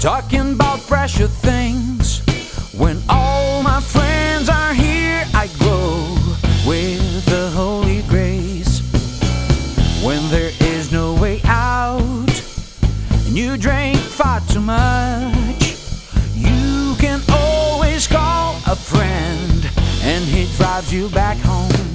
talking about fresher things. When all my friends are here, I glow with the holy grace. When there is no way out, and you drink far too much, you can always call a friend, and he drives you back home.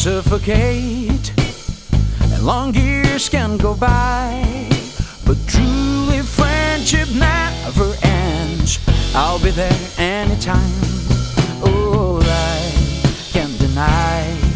suffocate and long years can go by. But truly, friendship never ends. I'll be there anytime. Oh, I can't deny.